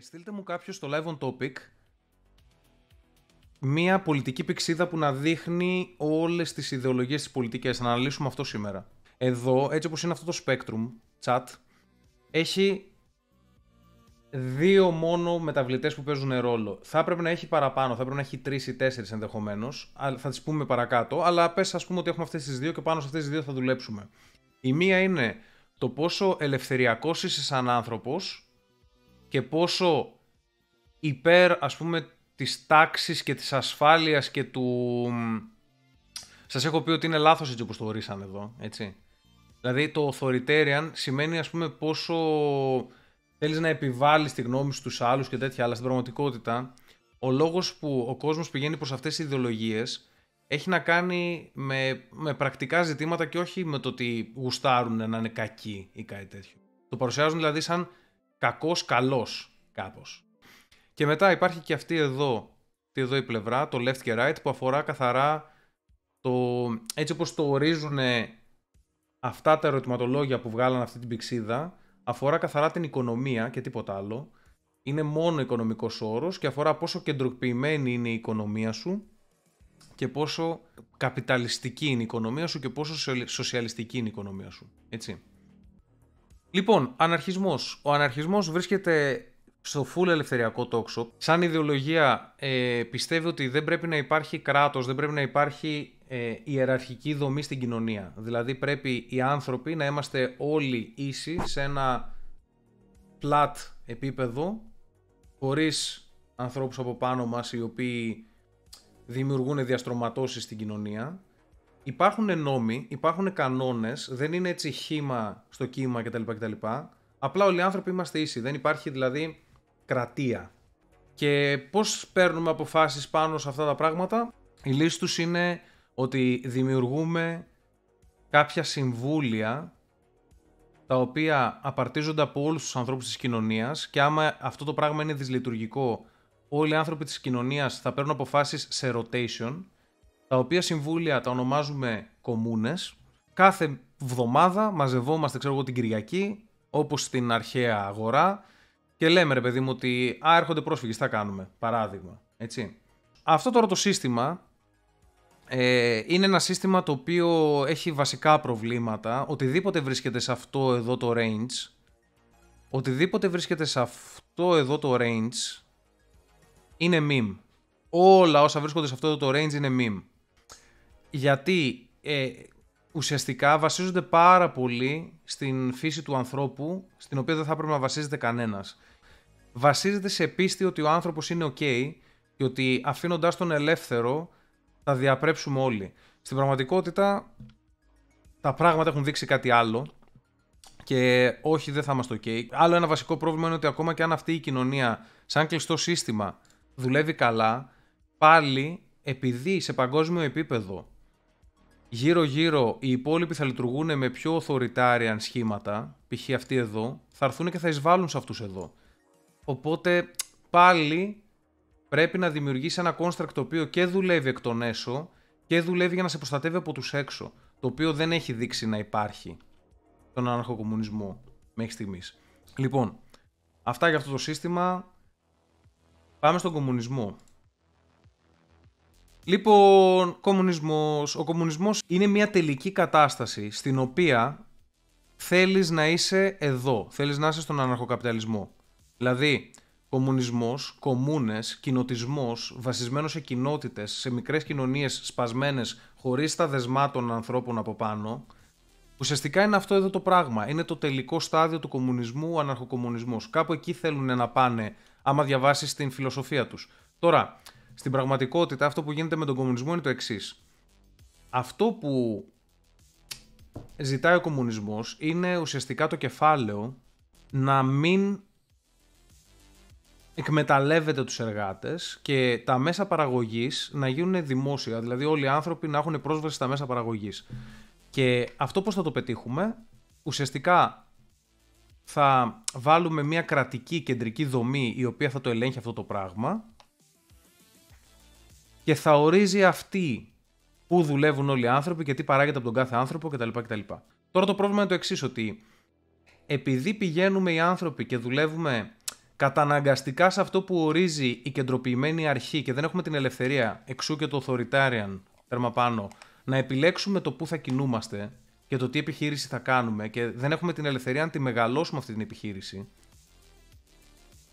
στείλτε μου κάποιο στο live on topic μία πολιτική πηξίδα που να δείχνει όλες τις ιδεολογίες της πολιτικής. Να αναλύσουμε αυτό σήμερα. Εδώ, έτσι όπως είναι αυτό το spectrum, chat, έχει δύο μόνο μεταβλητές που παίζουν ρόλο. Θα έπρεπε να έχει παραπάνω, θα έπρεπε να έχει τρεις ή τέσσερις ενδεχομένως. Θα τις πούμε παρακάτω. Αλλά πες, ας πούμε ότι έχουμε αυτές τις δύο και πάνω σε αυτές τις δύο θα δουλέψουμε. Η μία είναι το πόσο ελευθεριακός είσαι σαν άνθρωπος και πόσο υπέρ ας πούμε της τάξης και της ασφάλειας και του... Σας έχω πει ότι είναι λάθος έτσι όπως το ορίσανε εδώ, έτσι. Δηλαδή το authoritarian σημαίνει ας πούμε πόσο θέλεις να επιβάλλεις τη γνώμη στους άλλους και τέτοια, αλλά στην πραγματικότητα ο λόγος που ο κόσμος πηγαίνει προς αυτές τις ιδεολογίες έχει να κάνει με, με πρακτικά ζητήματα και όχι με το ότι γουστάρουν να είναι κακοί ή κάτι τέτοιο. Το παρουσιάζουν δηλαδή σαν κακός καλός κάπως. Και μετά υπάρχει και αυτή εδώ, αυτή εδώ η πλευρά, το left και right, που αφορά καθαρά το, έτσι όπως το ορίζουν αυτά τα ερωτηματολόγια που βγάλαν αυτή την πηξίδα, αφορά καθαρά την οικονομία και τίποτα άλλο. Είναι μόνο οικονομικός όρος και αφορά πόσο κεντροποιημένη είναι η οικονομία σου και πόσο καπιταλιστική είναι η οικονομία σου και πόσο σοσιαλιστική είναι η οικονομία σου. Έτσι. Λοιπόν, αναρχισμός. Ο αναρχισμός βρίσκεται στο full ελευθεριακό τόξο. Σαν ιδεολογία ε, πιστεύει ότι δεν πρέπει να υπάρχει κράτος, δεν πρέπει να υπάρχει ε, ιεραρχική δομή στην κοινωνία. Δηλαδή πρέπει οι άνθρωποι να είμαστε όλοι ίσοι σε ένα flat επίπεδο, χωρίς ανθρώπους από πάνω μας οι οποίοι δημιουργούν διαστρωματώσεις στην κοινωνία. Υπάρχουν νόμοι, υπάρχουν κανόνες, δεν είναι έτσι χήμα στο κύμα κτλ. κτλ. Απλά όλοι οι άνθρωποι είμαστε ίσοι. Δεν υπάρχει δηλαδή κρατεία. Και πώς παίρνουμε αποφάσεις πάνω σε αυτά τα πράγματα; Η λύση τους είναι ότι δημιουργούμε κάποια συμβούλια τα οποία απαρτίζονται από όλους τους ανθρώπους της κοινωνίας και άμα αυτό το πράγμα είναι δυσλειτουργικό όλοι οι άνθρωποι της κοινωνίας θα παίρνουν αποφάσεις σε rotation τα οποία συμβούλια τα ονομάζουμε κομμούνες κάθε βδομάδα μαζευόμαστε ξέρω εγώ την Κυριακή όπως στην αρχαία αγορά και λέμε ρε παιδί μου ότι α, έρχονται πρόσφυγες, θα κάνουμε, παράδειγμα, έτσι. Αυτό τώρα το σύστημα ε, είναι ένα σύστημα το οποίο έχει βασικά προβλήματα. Οτιδήποτε βρίσκεται σε αυτό εδώ το range, οτιδήποτε βρίσκεται σε αυτό εδώ το range, είναι meme. Όλα όσα βρίσκονται σε αυτό εδώ το range είναι meme. Γιατί ε, ουσιαστικά βασίζονται πάρα πολύ στην φύση του ανθρώπου, στην οποία δεν θα έπρεπε να βασίζεται κανένας βασίζεται σε πίστη ότι ο άνθρωπος είναι ok και ότι αφήνοντάς τον ελεύθερο θα διαπρέψουμε όλοι. Στην πραγματικότητα τα πράγματα έχουν δείξει κάτι άλλο και όχι δεν θα είμαστε ok. Άλλο ένα βασικό πρόβλημα είναι ότι ακόμα και αν αυτή η κοινωνία σαν κλειστό σύστημα δουλεύει καλά, πάλι επειδή σε παγκόσμιο επίπεδο γύρω-γύρω οι υπόλοιποι θα λειτουργούν με πιο authoritarian σχήματα, π.χ. αυτοί εδώ, θα έρθουν και θα εισβάλλουν σε αυτούς εδώ. Οπότε πάλι πρέπει να δημιουργήσει ένα construct το οποίο και δουλεύει εκ των έσω και δουλεύει για να σε προστατεύει από τους έξω. Το οποίο δεν έχει δείξει να υπάρχει τον αναρχοκομμουνισμό μέχρι στιγμής. Λοιπόν, αυτά για αυτό το σύστημα. Πάμε στον κομμουνισμό. Λοιπόν, κομμουνισμός. Ο κομμουνισμός είναι μια τελική κατάσταση στην οποία θέλεις να είσαι εδώ. Θέλεις να είσαι στον αναρχοκαπιταλισμό. Δηλαδή, κομμουνισμός, κομμούνες, κοινοτισμός, βασισμένος σε κοινότητες, σε μικρές κοινωνίες σπασμένες, χωρίς τα δεσμά των ανθρώπων από πάνω, ουσιαστικά είναι αυτό εδώ το πράγμα. Είναι το τελικό στάδιο του κομμουνισμού, ο αναρχοκομμουνισμός. Κάπου εκεί θέλουν να πάνε, άμα διαβάσεις την φιλοσοφία τους. Τώρα, στην πραγματικότητα αυτό που γίνεται με τον κομμουνισμό είναι το εξής. Αυτό που ζητάει ο κομμουνισμός είναι ουσιαστικά το κεφάλαιο να μην εκμεταλλεύεται τους εργάτες και τα μέσα παραγωγής να γίνουν δημόσια, δηλαδή όλοι οι άνθρωποι να έχουν πρόσβαση στα μέσα παραγωγής. Και αυτό πώς θα το πετύχουμε, ουσιαστικά θα βάλουμε μια κρατική κεντρική δομή η οποία θα το ελέγχει αυτό το πράγμα και θα ορίζει αυτή που δουλεύουν όλοι οι άνθρωποι και τι παράγεται από τον κάθε άνθρωπο κτλ. κτλ. Τώρα το πρόβλημα είναι το εξής ότι επειδή πηγαίνουμε οι άνθρωποι και δουλεύουμε καταναγκαστικά σε αυτό που ορίζει η κεντροποιημένη αρχή και δεν έχουμε την ελευθερία, εξού και το authoritarian, τέρμα πάνω, να επιλέξουμε το πού θα κινούμαστε και το τι επιχείρηση θα κάνουμε και δεν έχουμε την ελευθερία να τη μεγαλώσουμε αυτή την επιχείρηση.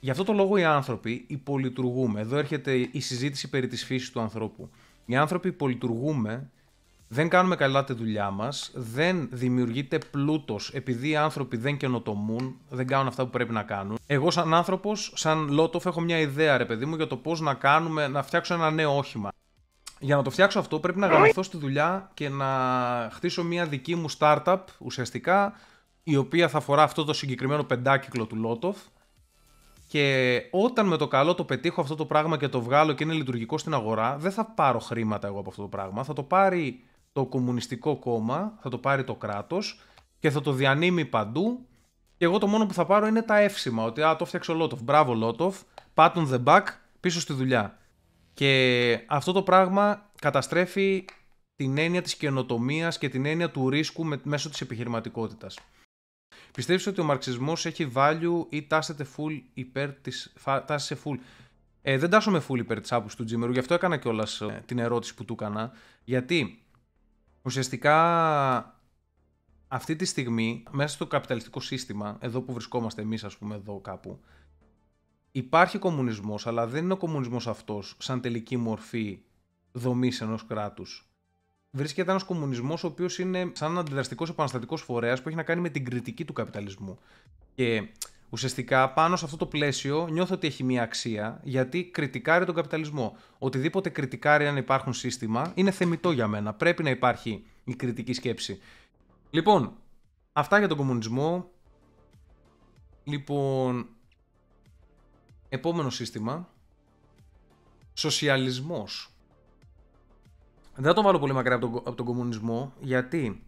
Γι' αυτό το λόγο οι άνθρωποι υπολειτουργούμε. Εδώ έρχεται η συζήτηση περί της φύσης του ανθρώπου. Οι άνθρωποι υπολειτουργούμε, δεν κάνουμε καλά τη δουλειά μας, δεν δημιουργείται πλούτος επειδή οι άνθρωποι δεν καινοτομούν, δεν κάνουν αυτά που πρέπει να κάνουν. Εγώ σαν άνθρωπος, σαν Λότοφ έχω μια ιδέα ρε παιδί μου για το πώς να κάνουμε, να φτιάξω ένα νέο όχημα. Για να το φτιάξω αυτό πρέπει να γαμηθώ στη δουλειά και να χτίσω μια δική μου startup ουσιαστικά η οποία θα φορά αυτό το συγκεκριμένο πεντάκυκλο του Λότοφ και όταν με το καλό το πετύχω αυτό το πράγμα και το βγάλω και είναι λειτουργικό στην αγορά, δεν θα πάρω χρήματα εγώ από αυτό το πράγμα. Θα το πάρει το Κομμουνιστικό Κόμμα, θα το πάρει το κράτος και θα το διανύμει παντού. Και εγώ το μόνο που θα πάρω είναι τα εύσημα. Ότι α, το φτιάξω ο Λότοφ. Μπράβο Λότοφ. Pat on the back πίσω στη δουλειά. Και αυτό το πράγμα καταστρέφει την έννοια της καινοτομίας και την έννοια του ρίσκου μέσω της επιχειρηματικότητας. Πιστεύεις ότι ο μαρξισμός έχει value ή τάσσεται full υπέρ της... τάσσε full; Ε, δεν τάσσομαι full υπέρ της άποψης του Τζίμερου, γι' αυτό έκανα κιόλας ε, την ερώτηση που του έκανα. Γιατί ουσιαστικά αυτή τη στιγμή μέσα στο καπιταλιστικό σύστημα, εδώ που βρισκόμαστε εμείς ας πούμε εδώ κάπου, υπάρχει κομμουνισμός, αλλά δεν είναι ο κομμουνισμός αυτός σαν τελική μορφή δομής ενός κράτους βρίσκεται ένας κομμουνισμός ο οποίος είναι σαν αντιδραστικός επαναστατικός φορέας που έχει να κάνει με την κριτική του καπιταλισμού. Και ουσιαστικά πάνω σε αυτό το πλαίσιο νιώθω ότι έχει μία αξία γιατί κριτικάρει τον καπιταλισμό. Οτιδήποτε κριτικάρει αν υπάρχουν σύστημα είναι θεμητό για μένα. Πρέπει να υπάρχει η κριτική σκέψη. Λοιπόν, αυτά για τον κομμουνισμό. Λοιπόν, επόμενο σύστημα. Σοσιαλισμός. Δεν θα το βάλω πολύ μακριά από τον, από τον κομμουνισμό, γιατί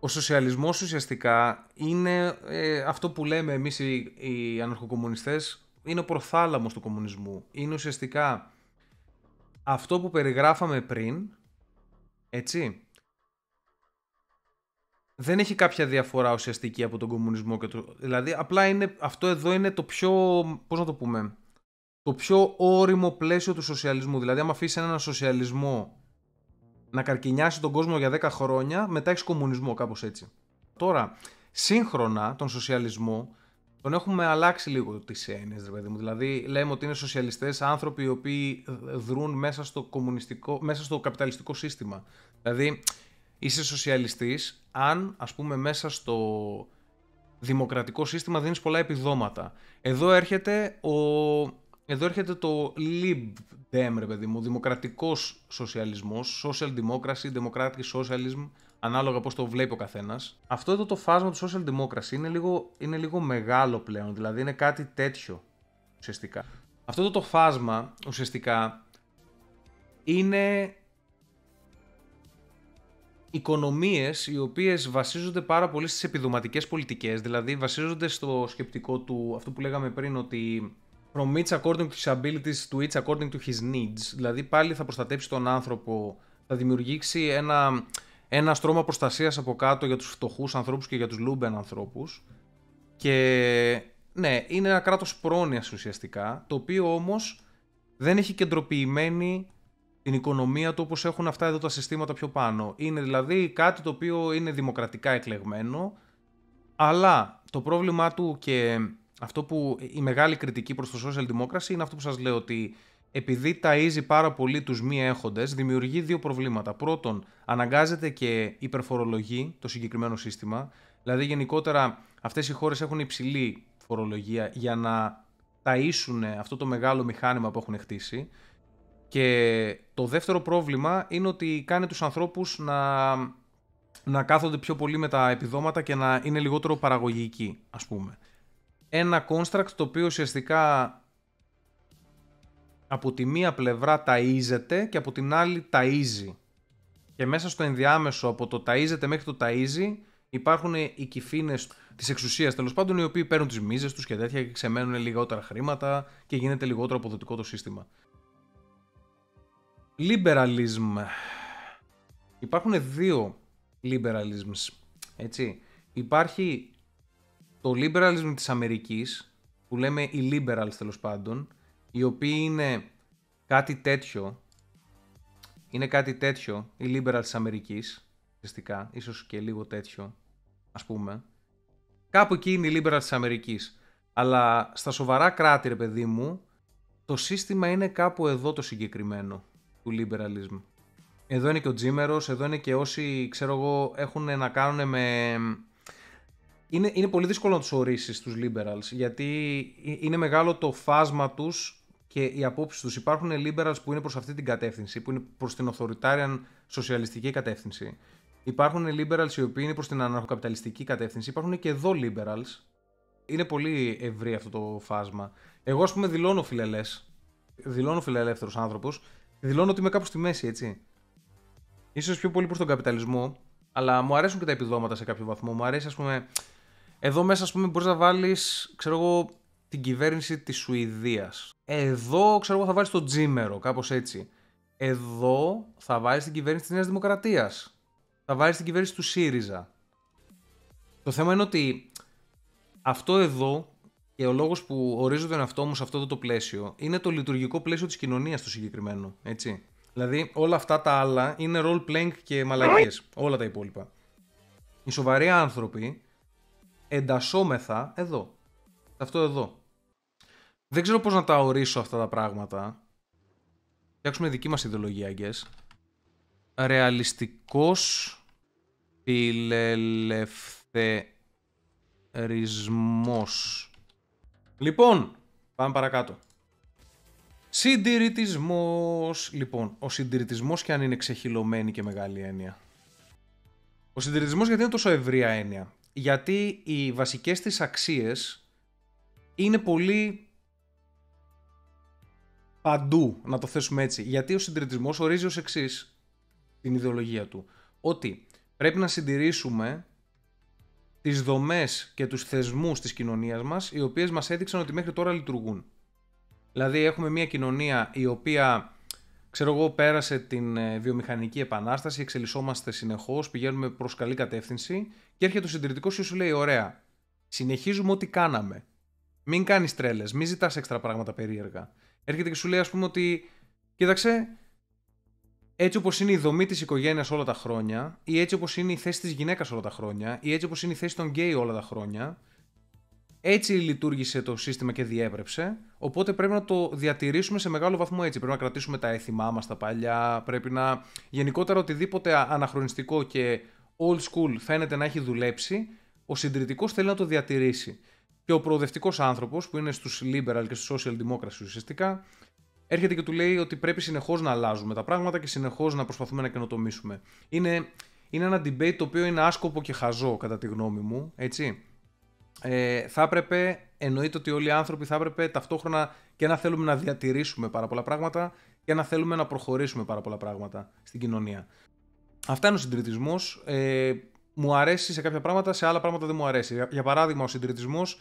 ο σοσιαλισμός ουσιαστικά είναι ε, αυτό που λέμε εμείς οι, οι αναρχοκομμουνιστές, είναι ο προθάλαμος του κομμουνισμού. Είναι ουσιαστικά αυτό που περιγράφαμε πριν, έτσι, δεν έχει κάποια διαφορά ουσιαστική από τον κομμουνισμό. Και το, δηλαδή, απλά είναι, αυτό εδώ είναι το πιο, πώς να το πούμε, το πιο όριμο πλαίσιο του σοσιαλισμού. Δηλαδή, άμα αφήσεις έναν σοσιαλισμό να καρκινιάσει τον κόσμο για 10 χρόνια, μετά έχεις κομμουνισμό, κάπως έτσι. Τώρα, σύγχρονα τον σοσιαλισμό τον έχουμε αλλάξει λίγο τις έννοιες, ρε παιδί μου. Δηλαδή, λέμε ότι είναι σοσιαλιστές άνθρωποι οι οποίοι δρούν μέσα στο, κομμουνιστικό, μέσα στο καπιταλιστικό σύστημα. Δηλαδή, είσαι σοσιαλιστής αν, ας πούμε, μέσα στο δημοκρατικό σύστημα δίνεις πολλά επιδόματα. Εδώ έρχεται ο εδώ έρχεται το Lib Dem, ρε παιδί μου, δημοκρατικός σοσιαλισμός, social democracy, democratic socialism, ανάλογα πώς το βλέπει ο καθένας. Αυτό εδώ το φάσμα του social democracy είναι λίγο, είναι λίγο μεγάλο πλέον, δηλαδή είναι κάτι τέτοιο ουσιαστικά. Αυτό εδώ το φάσμα ουσιαστικά είναι οικονομίες οι οποίες βασίζονται πάρα πολύ στις επιδοματικές πολιτικές, δηλαδή βασίζονται στο σκεπτικό του, αυτό που λέγαμε πριν ότι from each according to his abilities to each according to his needs. Δηλαδή πάλι θα προστατέψει τον άνθρωπο, θα δημιουργήσει ένα, ένα στρώμα προστασίας από κάτω για τους φτωχούς ανθρώπους και για τους λούμπεν ανθρώπους. Και ναι, είναι ένα κράτος πρόνοιας ουσιαστικά, το οποίο όμως δεν έχει κεντροποιημένη την οικονομία του όπως έχουν αυτά εδώ τα συστήματα πιο πάνω. Είναι δηλαδή κάτι το οποίο είναι δημοκρατικά εκλεγμένο, αλλά το πρόβλημά του και αυτό που η μεγάλη κριτική προς το social democracy είναι αυτό που σας λέω ότι επειδή ταΐζει πάρα πολύ τους μη έχοντες, δημιουργεί δύο προβλήματα. Πρώτον, αναγκάζεται και υπερφορολογεί το συγκεκριμένο σύστημα. Δηλαδή, γενικότερα, αυτές οι χώρες έχουν υψηλή φορολογία για να ταΐσουν αυτό το μεγάλο μηχάνημα που έχουν χτίσει. Και το δεύτερο πρόβλημα είναι ότι κάνει τους ανθρώπους να, να κάθονται πιο πολύ με τα επιδόματα και να είναι λιγότερο παραγωγικοί, ας πούμε ένα construct το οποίο ουσιαστικά από τη μία πλευρά ταΐζεται και από την άλλη ταΐζει. Και μέσα στο ενδιάμεσο από το ταΐζεται μέχρι το ταΐζει υπάρχουν οι κυφίνες της εξουσίας τέλος πάντων οι οποίοι παίρνουν τις μίζες τους και τέτοια και ξεμένουν λιγότερα χρήματα και γίνεται λιγότερο αποδοτικό το σύστημα. Liberalism. Υπάρχουν δύο liberalisms, έτσι. Υπάρχει το liberalism της Αμερικής, που λέμε οι liberals τέλος πάντων, οι οποίοι είναι κάτι τέτοιο, είναι κάτι τέτοιο, οι liberals της Αμερικής, ουσιαστικά, ίσως και λίγο τέτοιο, ας πούμε. Κάπου εκεί είναι οι liberals της Αμερικής. Αλλά στα σοβαρά κράτη, ρε παιδί μου, το σύστημα είναι κάπου εδώ το συγκεκριμένο του liberalism. Εδώ είναι και ο Τζίμερος, εδώ είναι και όσοι, ξέρω εγώ, έχουν να κάνουν με... Είναι, είναι πολύ δύσκολο να τους ορίσεις τους liberals, γιατί είναι μεγάλο το φάσμα τους και οι απόψεις τους. Υπάρχουν liberals που είναι προς αυτή την κατεύθυνση, που είναι προς την authoritarian σοσιαλιστική κατεύθυνση. Υπάρχουν liberals οι οποίοι είναι προς την αναρχοκαπιταλιστική κατεύθυνση. Υπάρχουν και εδώ liberals. Είναι πολύ ευρύ αυτό το φάσμα. Εγώ, ας πούμε, δηλώνω φιλελές. Δηλώνω φιλελεύθερο άνθρωπος. Δηλώνω ότι είμαι κάπου στη μέση, έτσι. σω πιο πολύ προς τον καπιταλισμό, αλλά μου αρέσουν και τα επιδόματα σε κάποιο βαθμό. Μου αρέσει, ας πούμε. Εδώ μέσα, ας πούμε, μπορείς να βάλεις, ξέρω εγώ, την κυβέρνηση της Σουηδίας. Εδώ, ξέρω εγώ, θα βάλεις τον Τζίμερο, κάπως έτσι. Εδώ θα βάλεις την κυβέρνηση της Νέας Δημοκρατίας. Θα βάλεις την κυβέρνηση του ΣΥΡΙΖΑ. Το θέμα είναι ότι αυτό εδώ και ο λόγος που ορίζω τον εαυτό μου σε αυτό το πλαίσιο είναι το λειτουργικό πλαίσιο της κοινωνίας το συγκεκριμένο. Έτσι. Δηλαδή, όλα αυτά τα άλλα είναι role playing και μαλακίες. Όλα τα υπόλοιπα. Οι σοβαροί άνθρωποι εντασσόμεθα εδώ. Αυτό εδώ. Δεν ξέρω πώς να τα ορίσω αυτά τα πράγματα. Φτιάξουμε δική μας ιδεολογία, αγγές. Ρεαλιστικός φιλελευθερισμός. Λοιπόν, πάμε παρακάτω. Συντηρητισμός. Λοιπόν, ο συντηρητισμός και αν είναι ξεχυλωμένη και μεγάλη έννοια. Ο συντηρητισμός γιατί είναι τόσο ευρία έννοια. Γιατί οι βασικές της αξίες είναι πολύ παντού, να το θέσουμε έτσι. Γιατί ο συντηρητισμός ορίζει ως εξής την ιδεολογία του. Ότι πρέπει να συντηρήσουμε τις δομές και τους θεσμούς της κοινωνίας μας, οι οποίες μας έδειξαν ότι μέχρι τώρα λειτουργούν. Δηλαδή έχουμε μια κοινωνία η οποία, ξέρω εγώ, πέρασε την ε, βιομηχανική επανάσταση, εξελισσόμαστε συνεχώς, πηγαίνουμε προς καλή κατεύθυνση και έρχεται ο συντηρητικός και σου λέει, ωραία, συνεχίζουμε ό,τι κάναμε. Μην κάνεις τρέλες, μην ζητάς έξτρα πράγματα περίεργα. Έρχεται και σου λέει, ας πούμε, ότι κοίταξε, έτσι όπως είναι η δομή της οικογένειας όλα τα χρόνια, ή έτσι όπως είναι η θέση της γυναίκας όλα τα χρόνια, ή έτσι όπως είναι η θέση των γκέι όλα τα χρόνια, έτσι λειτουργήσε το σύστημα και διέπρεψε. Οπότε πρέπει να το διατηρήσουμε σε μεγάλο βαθμό έτσι. Πρέπει να κρατήσουμε τα έθιμά μας τα παλιά. Πρέπει να. Γενικότερα οτιδήποτε αναχρονιστικό και old school φαίνεται να έχει δουλέψει, ο συντηρητικός θέλει να το διατηρήσει. Και ο προοδευτικός άνθρωπος, που είναι στους liberal και στους social democracy ουσιαστικά, έρχεται και του λέει ότι πρέπει συνεχώς να αλλάζουμε τα πράγματα και συνεχώς να προσπαθούμε να καινοτομήσουμε. Είναι, είναι ένα debate το οποίο είναι άσκοπο και χαζό, κατά τη γνώμη μου. Έτσι. Ε, θα έπρεπε, εννοείται ότι όλοι οι άνθρωποι θα έπρεπε ταυτόχρονα και να θέλουμε να διατηρήσουμε πάρα πολλά πράγματα και να θέλουμε να προχωρήσουμε πάρα πολλά πράγματα στην κοινωνία. Αυτά είναι ο συντηρητισμός. Ε, μου αρέσει σε κάποια πράγματα, σε άλλα πράγματα δεν μου αρέσει. Για παράδειγμα, ο συντηρητισμός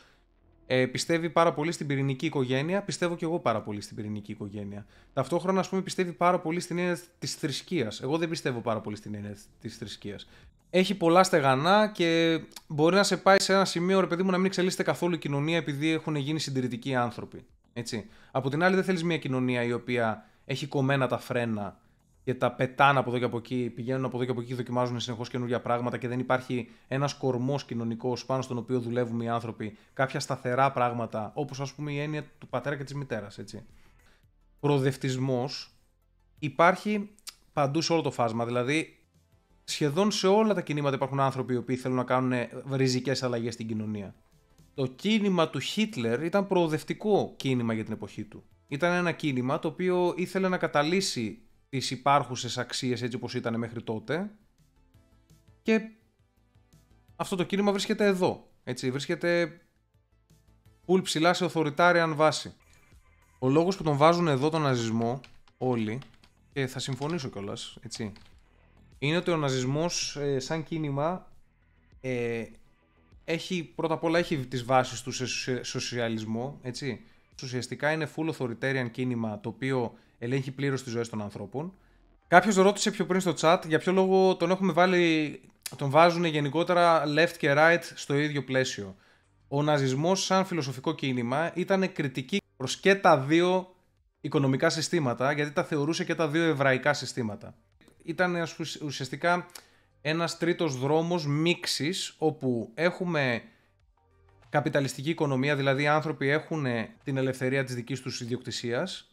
ε, πιστεύει πάρα πολύ στην πυρηνική οικογένεια. Πιστεύω και εγώ πάρα πολύ στην πυρηνική οικογένεια. Ταυτόχρονα, ας πούμε, πιστεύει πάρα πολύ στην έννοια της θρησκείας. Εγώ δεν πιστεύω πάρα πολύ στην έννοια της θρησκείας. Έχει πολλά στεγανά και μπορεί να σε πάει σε ένα σημείο, ρε παιδί μου, να μην εξελίσσεται καθόλου η κοινωνία επειδή έχουν γίνει συντηρητικοί άνθρωποι. Έτσι. Από την άλλη, δεν θέλεις μια κοινωνία η οποία έχει κομμένα τα φρένα και τα πετάνε από εδώ και από εκεί, πηγαίνουν από εδώ και από εκεί, δοκιμάζουν συνεχώς καινούργια πράγματα και δεν υπάρχει ένας κορμός κοινωνικός πάνω στον οποίο δουλεύουν οι άνθρωποι, κάποια σταθερά πράγματα, όπως ας πούμε η έννοια του πατέρα και της μητέρας. Προοδευτισμός υπάρχει παντού σε όλο το φάσμα. Δηλαδή, σχεδόν σε όλα τα κινήματα υπάρχουν άνθρωποι οι οποίοι θέλουν να κάνουν ριζικές αλλαγές στην κοινωνία. Το κίνημα του Χίτλερ ήταν προοδευτικό κίνημα για την εποχή του. Ήταν ένα κίνημα το οποίο ήθελε να καταλύσει τις υπάρχουσες αξίες έτσι όπως ήταν μέχρι τότε και αυτό το κίνημα βρίσκεται εδώ, έτσι, βρίσκεται πουλ ψηλά σε authoritarian βάση. Ο λόγος που τον βάζουν εδώ τον ναζισμό όλοι και θα συμφωνήσω κιόλας, έτσι, είναι ότι ο ναζισμός ε, σαν κίνημα ε, έχει, πρώτα απ' όλα έχει τις βάσεις του σε σοσιαλισμό, έτσι. Ουσιαστικά είναι full authoritarian κίνημα το οποίο ελέγχει πλήρως τις ζωές των ανθρώπων. Κάποιος ρώτησε πιο πριν στο chat για ποιο λόγο τον έχουμε βάλει, τον βάζουν γενικότερα left και right στο ίδιο πλαίσιο. ο ναζισμός σαν φιλοσοφικό κίνημα ήταν κριτική προς και τα δύο οικονομικά συστήματα, γιατί τα θεωρούσε και τα δύο εβραϊκά συστήματα. Ήταν ουσιαστικά ένας τρίτος δρόμος μίξης, όπου έχουμε καπιταλιστική οικονομία, δηλαδή οι άνθρωποι έχουν την ελευθερία της δικής τους ιδιοκτησίας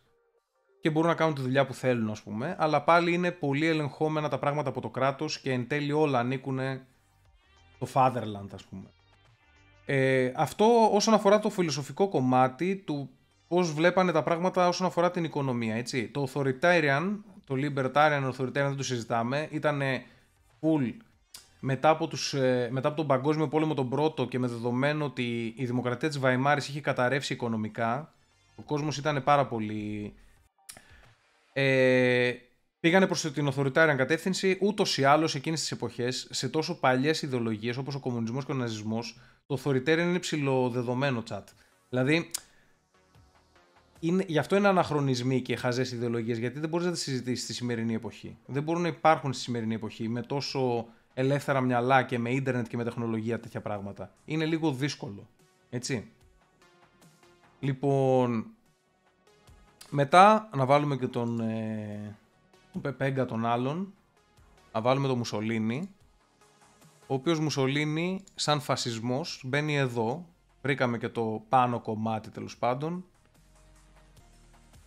και μπορούν να κάνουν τη δουλειά που θέλουν, ας πούμε, αλλά πάλι είναι πολύ ελεγχόμενα τα πράγματα από το κράτος και εν τέλει όλα ανήκουν το fatherland, ας πούμε. Ε, αυτό όσον αφορά το φιλοσοφικό κομμάτι του πώς βλέπανε τα πράγματα όσον αφορά την οικονομία, έτσι. Το authoritarian, το libertarian authoritarian δεν το συζητάμε, ήταν full μετά από, τους, ε, μετά από τον Παγκόσμιο Πόλεμο τον πρώτο και με δεδομένο ότι η δημοκρατία της Βαϊμάρης είχε καταρρεύσει οικονομικά, ο κόσμος ήταν πάρα πολύ... Ε, πήγανε προς την authoritarian κατεύθυνση ούτως ή άλλως εκείνες τις εποχές σε τόσο παλιές ιδεολογίες όπως ο κομμουνισμός και ο ναζισμός το authoritarian είναι ψηλοδεδομένο chat. Δηλαδή είναι, γι' αυτό είναι αναχρονισμοί και χαζές ιδεολογίες, γιατί δεν μπορείς να τις συζητήσεις στη σημερινή εποχή. Δεν μπορούν να υπάρχουν στη σημερινή εποχή με τόσο ελεύθερα μυαλά και με ίντερνετ και με τεχνολογία τέτοια πράγματα. Είναι λίγο δύσκολο. Έτσι. Λοιπόν, μετά να βάλουμε και τον, ε, τον Πεπέγκα τον άλλον, να βάλουμε τον Μουσολίνη, ο οποίος Μουσολίνη σαν φασισμός μπαίνει εδώ, βρήκαμε και το πάνω κομμάτι τέλος πάντων,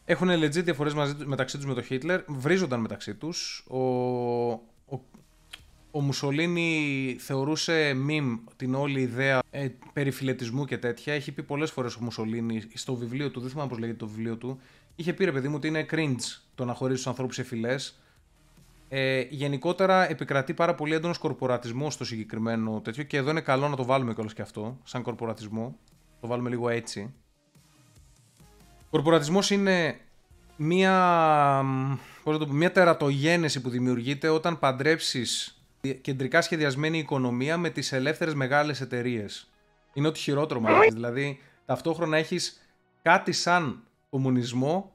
έχουν legit διαφορές μεταξύ τους με τον Χίτλερ. Βρίζονταν μεταξύ τους. Ο, ο, ο Μουσολίνη θεωρούσε μιμ την όλη ιδέα ε, περιφιλετισμού και τέτοια. Έχει πει πολλές φορές ο Μουσολίνη στο βιβλίο του, δεν θυμάμαι πώς λέγεται το βιβλίο του. Είχε πει ρε παιδί μου ότι είναι cringe το να χωρίζεις τους ανθρώπους σε φυλές. Ε, γενικότερα επικρατεί πάρα πολύ έντονος κορπορατισμός στο συγκεκριμένο τέτοιο και εδώ είναι καλό να το βάλουμε κιόλας και αυτό, σαν κορπορατισμό. Το βάλουμε λίγο έτσι. Κορπορατισμός είναι μία, πώς το μια τερατογένεση που δημιουργείται όταν παντρέψεις κεντρικά σχεδιασμένη οικονομία με τις ελεύθερες μεγάλες εταιρείες. Είναι ό,τι χειρότερο μάλλον. Δηλαδή, ταυτόχρονα έχεις κάτι σαν κομμουνισμό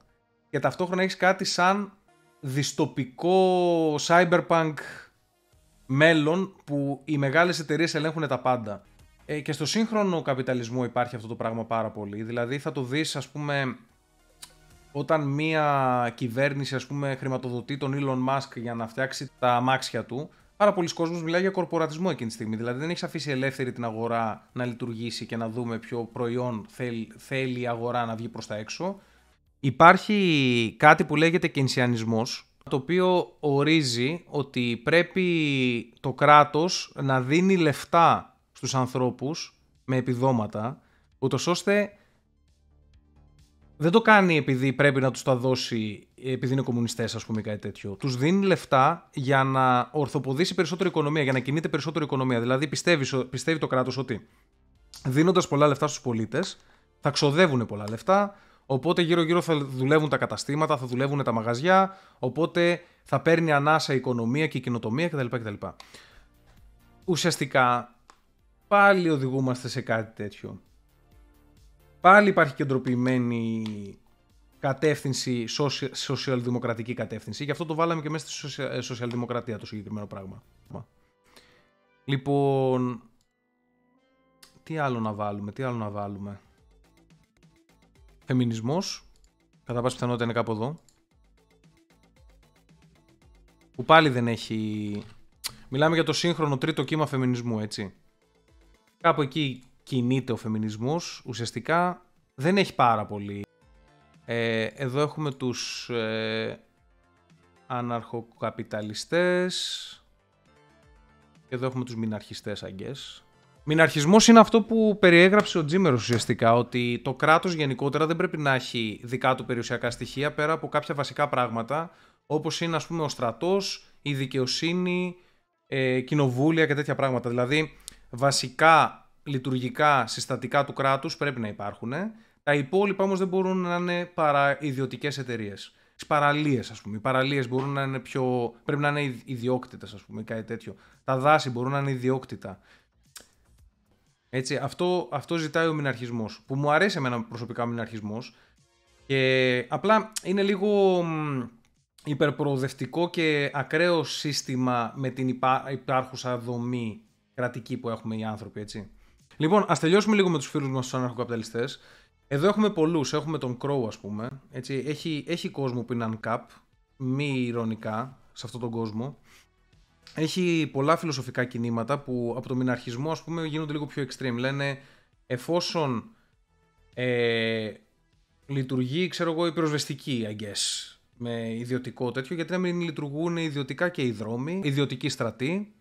και ταυτόχρονα έχεις κάτι σαν διστοπικό cyberpunk μέλλον που οι μεγάλες εταιρείες ελέγχουν τα πάντα. Ε, και στο σύγχρονο καπιταλισμό υπάρχει αυτό το πράγμα πάρα πολύ. Δηλαδή θα το δεις ας πούμε όταν μία κυβέρνηση ας πούμε χρηματοδοτεί τον Elon Musk για να φτιάξει τα αμάξια του, πάρα πολλοί κόσμος μιλάει για κορπορατισμό εκείνη τη στιγμή. Δηλαδή δεν έχεις αφήσει ελεύθερη την αγορά να λειτουργήσει και να δούμε ποιο προϊόν θέλει, θέλει η αγορά να βγει προς τα έξω. Υπάρχει κάτι που λέγεται κενσιανισμός, το οποίο ορίζει ότι πρέπει το κράτος να δίνει λεφτά στους ανθρώπους με επιδόματα, ούτως ώστε δεν το κάνει επειδή πρέπει να τους τα δώσει, επειδή είναι κομμουνιστές, ας πούμε, κάτι τέτοιο. Τους δίνει λεφτά για να ορθοποδήσει περισσότερη οικονομία, για να κινείται περισσότερη οικονομία. Δηλαδή, πιστεύεις, πιστεύει το κράτος ότι δίνοντας πολλά λεφτά στους πολίτες, θα ξοδεύουν πολλά λεφτά, οπότε γύρω-γύρω θα δουλεύουν τα καταστήματα, θα δουλεύουν τα μαγαζιά, οπότε θα παίρνει ανάσα η οικονομία και η κοινοτομία κτλ. κτλ. Ουσιαστικά, πάλι οδηγούμαστε σε κάτι τέτοιο πάλι υπάρχει κεντροποιημένη κατεύθυνση, σοσιαλδημοκρατική κατεύθυνση. Γι' αυτό το βάλαμε και μέσα στη ε, σοσιαλδημοκρατία το συγκεκριμένο πράγμα. Λοιπόν, τι άλλο να βάλουμε, τι άλλο να βάλουμε; Φεμινισμός, κατά πάση πιθανότητα είναι κάπου εδώ. Που πάλι δεν έχει... Μιλάμε για το σύγχρονο τρίτο κύμα φεμινισμού, έτσι. Κάπου εκεί κινείται ο φεμινισμός ουσιαστικά δεν έχει πάρα πολύ. Ε, εδώ έχουμε τους ε, αναρχοκαπιταλιστές και εδώ έχουμε τους μηναρχιστές αγγές. Μηναρχισμός είναι αυτό που περιέγραψε ο Τζίμερος ουσιαστικά, ότι το κράτος γενικότερα δεν πρέπει να έχει δικά του περιουσιακά στοιχεία πέρα από κάποια βασικά πράγματα, όπως είναι ας πούμε ο στρατός, η δικαιοσύνη, ε, κοινοβούλια και τέτοια πράγματα. Δηλαδή βασικά λειτουργικά συστατικά του κράτους πρέπει να υπάρχουν. Τα υπόλοιπα όμως δεν μπορούν να είναι παρά ιδιωτικές εταιρείες. Τις παραλίες, ας πούμε. Οι παραλίες μπορούν να είναι πιο. πρέπει να είναι ιδιόκτητες, ας πούμε, κάτι τέτοιο. Τα δάση μπορούν να είναι ιδιόκτητα. Έτσι, αυτό, αυτό ζητάει ο μηναρχισμός. Που μου αρέσει εμένα προσωπικά ο μηναρχισμός. Και απλά είναι λίγο υπερπροοδευτικό και ακραίο σύστημα με την υπάρχουσα δομή κρατική που έχουμε οι άνθρωποι, έτσι. Λοιπόν, ας τελειώσουμε λίγο με τους φίλους μας τους αναρχοκαπιταλιστές. Εδώ έχουμε πολλούς. Έχουμε τον Crow, ας πούμε. Έτσι, έχει, έχει κόσμο που είναι uncap, μη ηρωνικά, σε αυτόν τον κόσμο. Έχει πολλά φιλοσοφικά κινήματα που από το μηναρχισμό, ας πούμε, γίνονται λίγο πιο extreme. Λένε, εφόσον ε, λειτουργεί, ξέρω εγώ, η πυροσβεστική, I guess, με ιδιωτικό τέτοιο, γιατί να μην λειτουργούν ιδιωτικά και οι δρόμοι, ιδιωτική στρατή,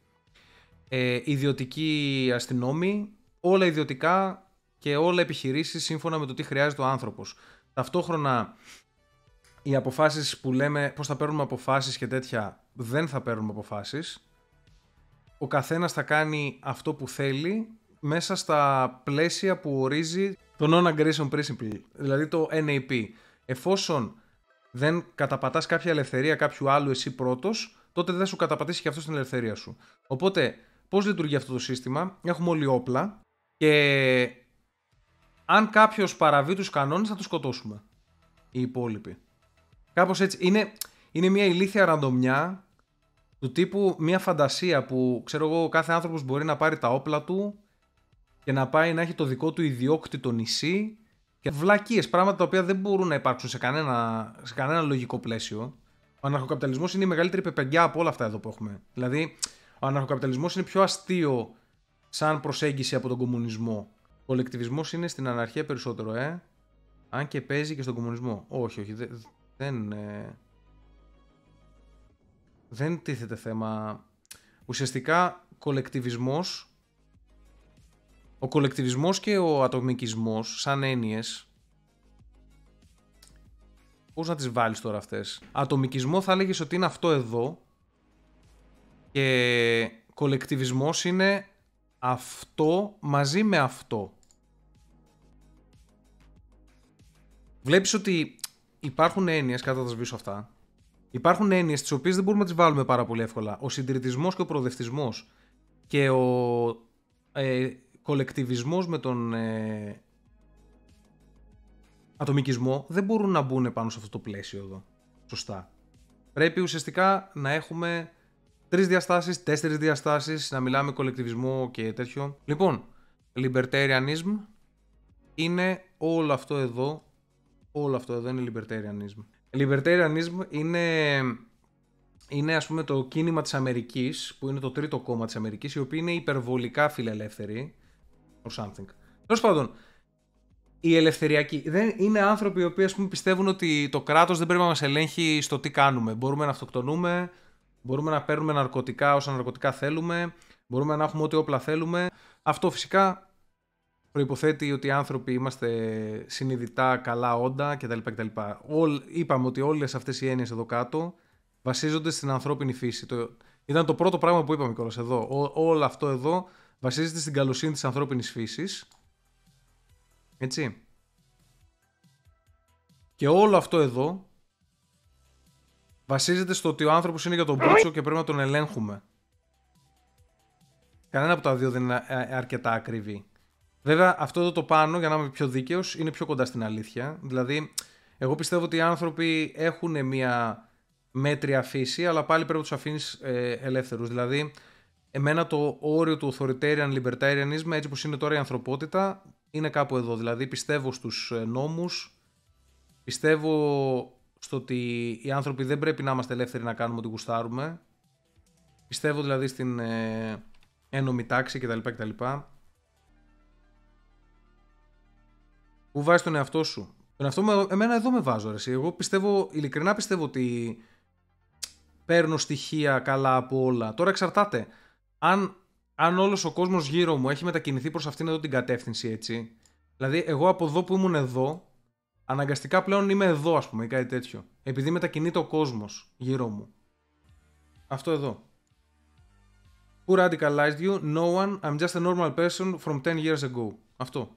ε, ιδιωτική αστυνόμοι, όλα ιδιωτικά και όλα επιχειρήσεις σύμφωνα με το τι χρειάζεται ο άνθρωπος. Ταυτόχρονα οι αποφάσεις που λέμε πώς θα παίρνουμε αποφάσεις και τέτοια δεν θα παίρνουμε αποφάσεις. Ο καθένας θα κάνει αυτό που θέλει μέσα στα πλαίσια που ορίζει το Non-Aggression Principle, δηλαδή το NAP. Εφόσον δεν καταπατάς κάποια ελευθερία κάποιου άλλου εσύ πρώτος, τότε δεν σου καταπατήσει και αυτός την ελευθερία σου. Οπότε, πώς λειτουργεί αυτό το σύστημα, έχουμε όλοι όπλα και αν κάποιος παραβεί τους κανόνες, θα τους σκοτώσουμε. Οι υπόλοιποι. Κάπως έτσι. Είναι, είναι μια ηλίθια ραντομιά του τύπου μια φαντασία που ξέρω εγώ, ο κάθε άνθρωπος μπορεί να πάρει τα όπλα του και να πάει να έχει το δικό του ιδιόκτητο νησί και βλακίες, πράγματα τα οποία δεν μπορούν να υπάρξουν σε κανένα, σε κανένα λογικό πλαίσιο. Ο αναρχοκαπιταλισμός είναι η μεγαλύτερη πεπεγγιά από όλα αυτά εδώ που έχουμε. Δηλαδή, ο αναρχοκαπιταλισμός είναι πιο αστείο σαν προσέγγιση από τον κομμουνισμό. Ο κολεκτιβισμός είναι στην αναρχία περισσότερο, ε. Αν και παίζει και στον κομμουνισμό. Όχι, όχι, δεν... Ε, δεν τίθεται θέμα. Ουσιαστικά, κολεκτιβισμός... Ο κολεκτιβισμός και ο ατομικισμός, σαν έννοιες, πώς να τις βάλεις τώρα αυτές; Ατομικισμό θα έλεγες ότι είναι αυτό εδώ και κολεκτιβισμός είναι αυτό μαζί με αυτό. Βλέπεις ότι υπάρχουν έννοιες, κάτω θα τα σβήσω αυτά, υπάρχουν έννοιες τις οποίες δεν μπορούμε να τις βάλουμε πάρα πολύ εύκολα. Ο συντηρητισμός και ο προοδευτισμός και ο ε, κολεκτιβισμός με τον ε, ατομικισμό δεν μπορούν να μπουν πάνω σε αυτό το πλαίσιο εδώ. Σωστά. Πρέπει ουσιαστικά να έχουμε τρεις διαστάσεις, τέσσερις διαστάσεις, να μιλάμε κολεκτιβισμό και τέτοιο. Λοιπόν, libertarianism είναι όλο αυτό εδώ. Όλο αυτό εδώ είναι libertarianism. Libertarianism είναι, είναι ας πούμε το κίνημα της Αμερικής, που είναι το τρίτο κόμμα της Αμερικής, οι οποίοι είναι υπερβολικά φιλελεύθεροι, or something. Τέλος πάντων, οι ελευθεριακοί δεν είναι άνθρωποι οι οποίοι ας πούμε, πιστεύουν ότι το κράτος δεν πρέπει να μας ελέγχει στο τι κάνουμε. Μπορούμε να αυτοκτονούμε, Μπορούμε να παίρνουμε ναρκωτικά όσα ναρκωτικά θέλουμε. Μπορούμε να έχουμε ό,τι όπλα θέλουμε. Αυτό φυσικά προϋποθέτει ότι οι άνθρωποι είμαστε συνειδητά καλά όντα κτλ. κτλ. είπαμε ότι όλες αυτές οι έννοιες εδώ κάτω βασίζονται στην ανθρώπινη φύση. Το, ήταν το πρώτο πράγμα που είπαμε κιόλας εδώ. όλο αυτό εδώ βασίζεται στην καλοσύνη της ανθρώπινης φύσης. Έτσι. Και όλο αυτό εδώ βασίζεται στο ότι ο άνθρωπος είναι για τον μπούτσο και πρέπει να τον ελέγχουμε. Κανένα από τα δύο δεν είναι ε, αρκετά ακριβή. Βέβαια, αυτό εδώ το πάνω, για να είμαι πιο δίκαιος, είναι πιο κοντά στην αλήθεια. Δηλαδή, εγώ πιστεύω ότι οι άνθρωποι έχουν μια μέτρια φύση, αλλά πάλι πρέπει να τους αφήνεις ε, ελεύθερους. Δηλαδή, εμένα το όριο του authoritarian libertarianism, έτσι όπως είναι τώρα η ανθρωπότητα, είναι κάπου εδώ. Δηλαδή, πιστεύω στους ε, νόμους, πιστεύω στο ότι οι άνθρωποι δεν πρέπει να είμαστε ελεύθεροι να κάνουμε ό,τι γουστάρουμε. Πιστεύω δηλαδή στην ε, ένομη τάξη κτλ. κτλ. Πού βάζεις τον εαυτό σου. Τον εαυτό μου, εμένα εδώ με βάζω ρε. Εγώ πιστεύω, ειλικρινά πιστεύω ότι παίρνω στοιχεία καλά από όλα. Τώρα εξαρτάται. Αν, αν όλος ο κόσμος γύρω μου έχει μετακινηθεί προς αυτήν εδώ την κατεύθυνση έτσι. Δηλαδή εγώ από εδώ που ήμουν εδώ αναγκαστικά πλέον είμαι εδώ, ας πούμε, ή κάτι τέτοιο. Επειδή μετακινείται ο κόσμος γύρω μου. Αυτό εδώ. Who radicalized you? No one. I'm just a normal person from 10 years ago. Αυτό.